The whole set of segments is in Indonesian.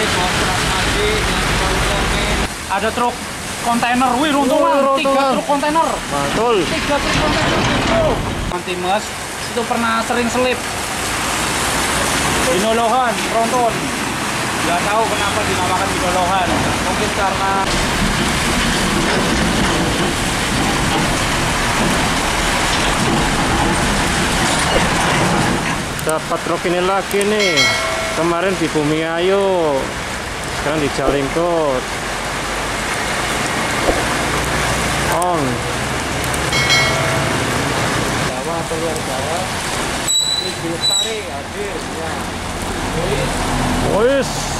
Yang Ada truk kontainer. Wih, runtungan. Wih, Tiga truk kontainer. Mantul. Tiga truk kontainer. Nanti mas itu pernah sering selip. Dinolohan, tronton. Gak tahu kenapa dinamakan dinolohan. Mungkin karena Dapat truk ini lagi nih. Kemarin di Bumi Ayu. Sekarang di Jalingkot. On. Jawa atau luar Jawa. Ini Lestari hadir ya. Wis.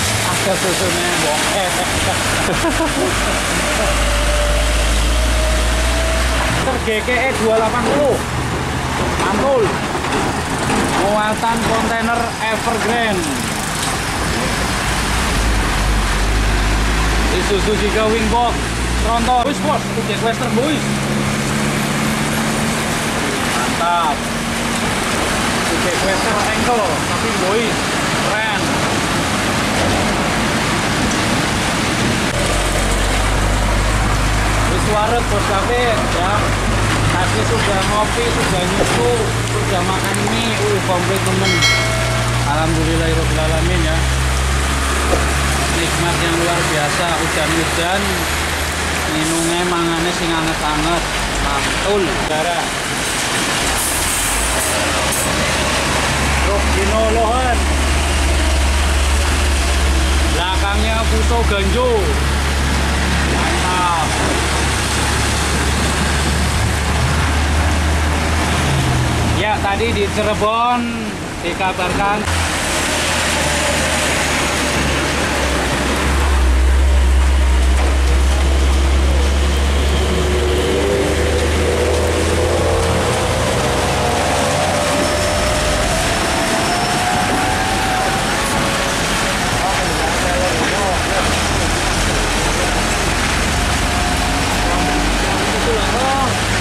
ini ya bos, anget. Ada susunya bokeh. Ter GKE 280 mantul muatan kontainer Evergrande Isuzu Giga Wingbox Tronton Wis bos, udah Western boys Mantap Udah Western Angle Tapi boys, Waret bos David ya. Tadi sudah ngopi, sudah nyusu, sudah makan mie, uh komplit temen. Alhamdulillahirrahmanirrahim ya. Nikmat yang luar biasa, hujan-hujan Minumnya mangannya sing anget-anget. Mantul, saudara Truk Ginolohan Belakangnya Fuso Ganjo Mantap Ya, tadi di Cirebon dikabarkan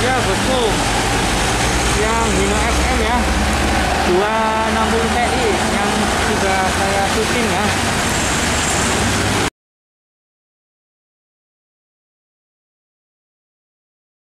Ya, betul. Yang Hino FM ya. 260 TI yang sudah saya syuting ya.